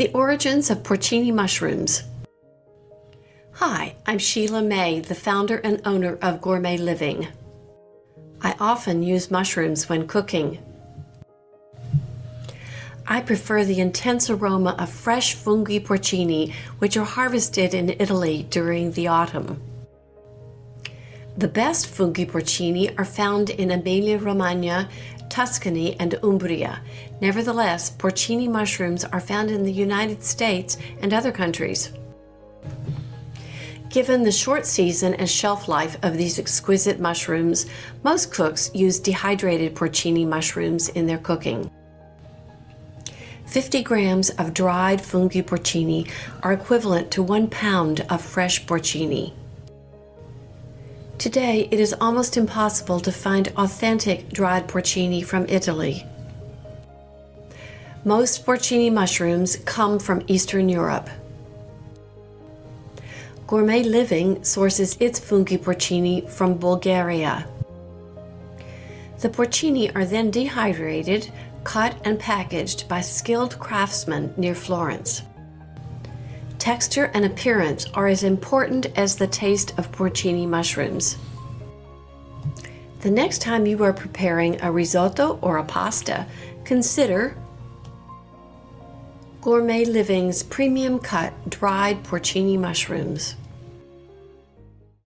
The origins of porcini mushrooms. Hi, I'm Sheila May, the founder and owner of Gourmet Living. I often use mushrooms when cooking. I prefer the intense aroma of fresh funghi porcini, which are harvested in Italy during the autumn. The best funghi porcini are found in Emilia Romagna, Tuscany, and Umbria. Nevertheless, porcini mushrooms are found in the United States and other countries. Given the short season and shelf life of these exquisite mushrooms, most cooks use dehydrated porcini mushrooms in their cooking. 50 grams of dried funghi porcini are equivalent to one pound of fresh porcini. Today, it is almost impossible to find authentic dried porcini from Italy. Most porcini mushrooms come from Eastern Europe. Gourmet Living sources its funghi porcini from Bulgaria. The porcini are then dehydrated, cut, and packaged by skilled craftsmen near Florence. Texture and appearance are as important as the taste of porcini mushrooms. The next time you are preparing a risotto or a pasta, consider Gourmet Living's premium cut dried porcini mushrooms.